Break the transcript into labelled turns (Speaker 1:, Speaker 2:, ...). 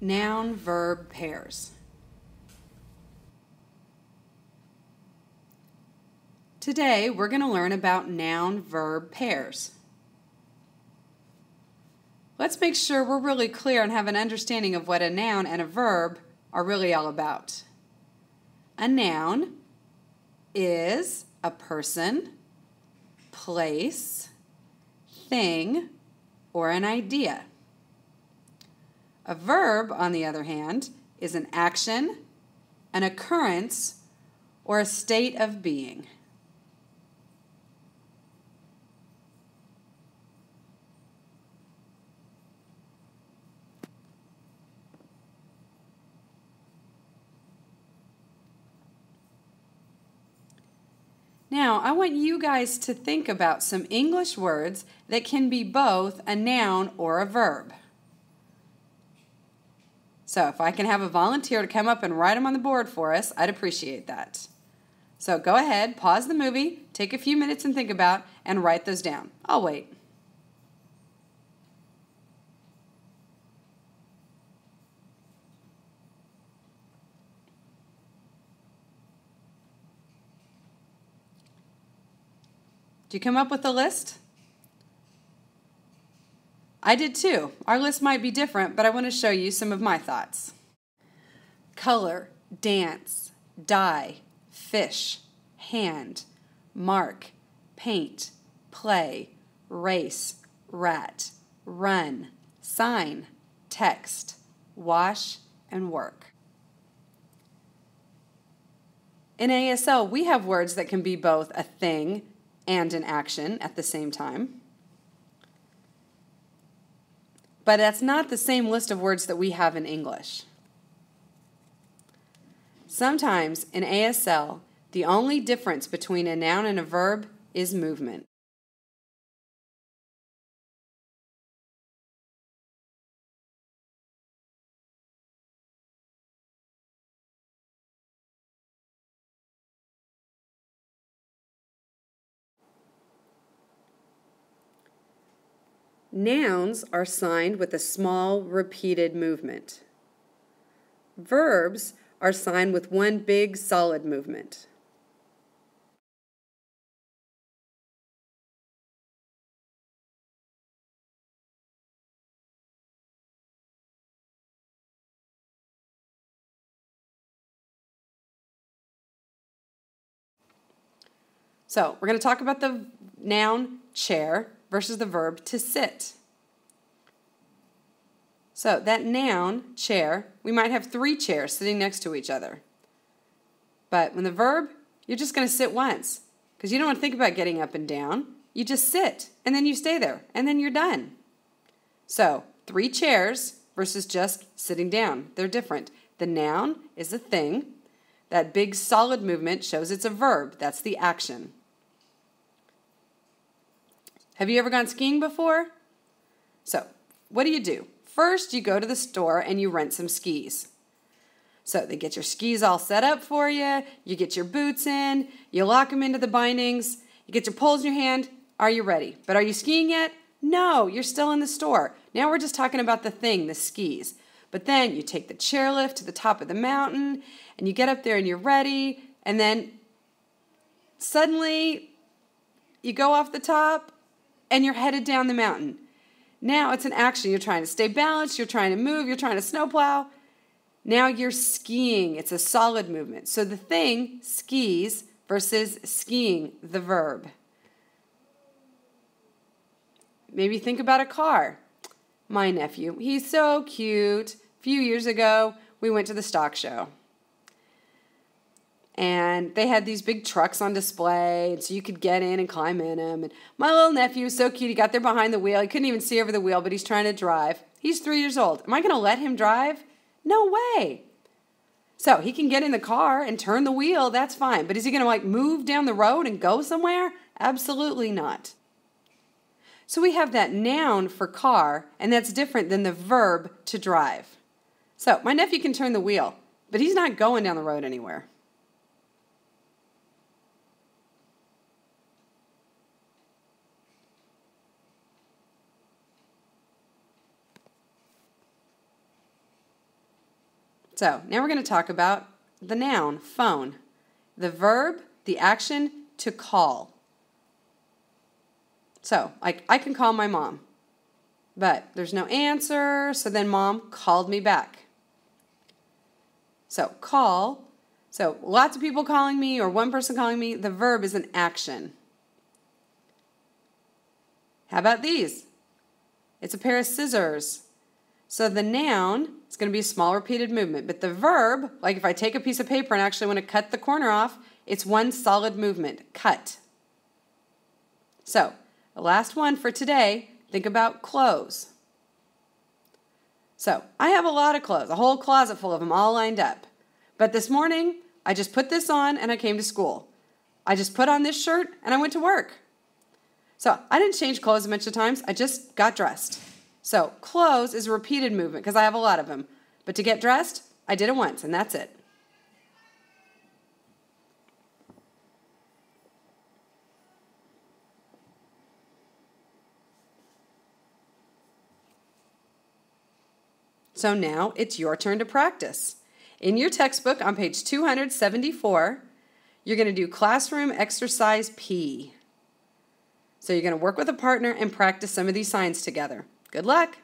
Speaker 1: noun verb pairs. Today we're going to learn about noun verb pairs. Let's make sure we're really clear and have an understanding of what a noun and a verb are really all about. A noun is a person, place, thing, or an idea. A verb, on the other hand, is an action, an occurrence, or a state of being. Now, I want you guys to think about some English words that can be both a noun or a verb. So if I can have a volunteer to come up and write them on the board for us, I'd appreciate that. So go ahead, pause the movie, take a few minutes and think about, and write those down. I'll wait. Do you come up with a list? I did too. Our list might be different, but I want to show you some of my thoughts. Color, dance, dye, fish, hand, mark, paint, play, race, rat, run, sign, text, wash, and work. In ASL, we have words that can be both a thing and an action at the same time. But that's not the same list of words that we have in English. Sometimes in ASL, the only difference between a noun and a verb is movement. Nouns are signed with a small repeated movement. Verbs are signed with one big solid movement. So, we're going to talk about the noun chair versus the verb to sit. So that noun, chair, we might have three chairs sitting next to each other. But when the verb, you're just going to sit once because you don't want to think about getting up and down. You just sit and then you stay there and then you're done. So three chairs versus just sitting down. They're different. The noun is a thing. That big solid movement shows it's a verb. That's the action. Have you ever gone skiing before? So, what do you do? First, you go to the store and you rent some skis. So, they get your skis all set up for you, you get your boots in, you lock them into the bindings, you get your poles in your hand. Are you ready? But are you skiing yet? No, you're still in the store. Now we're just talking about the thing, the skis. But then you take the chairlift to the top of the mountain and you get up there and you're ready, and then suddenly you go off the top and you're headed down the mountain. Now it's an action. You're trying to stay balanced, you're trying to move, you're trying to snowplow. Now you're skiing. It's a solid movement. So the thing, skis, versus skiing, the verb. Maybe think about a car. My nephew, he's so cute. A few years ago, we went to the stock show and they had these big trucks on display, and so you could get in and climb in them. And my little nephew was so cute. He got there behind the wheel. He couldn't even see over the wheel, but he's trying to drive. He's three years old. Am I going to let him drive? No way. So he can get in the car and turn the wheel. That's fine. But is he going to like move down the road and go somewhere? Absolutely not. So we have that noun for car, and that's different than the verb to drive. So my nephew can turn the wheel, but he's not going down the road anywhere. So now we're going to talk about the noun, phone. The verb, the action, to call. So, like, I can call my mom, but there's no answer, so then mom called me back. So, call. So, lots of people calling me or one person calling me. The verb is an action. How about these? It's a pair of scissors. So the noun is going to be a small repeated movement, but the verb, like if I take a piece of paper and actually want to cut the corner off, it's one solid movement, cut. So, the last one for today, think about clothes. So, I have a lot of clothes, a whole closet full of them all lined up. But this morning, I just put this on and I came to school. I just put on this shirt and I went to work. So, I didn't change clothes a bunch of times, I just got dressed. So, clothes is a repeated movement because I have a lot of them. But to get dressed, I did it once and that's it. So now it's your turn to practice. In your textbook on page 274, you're going to do classroom exercise P. So you're going to work with a partner and practice some of these signs together. Good luck.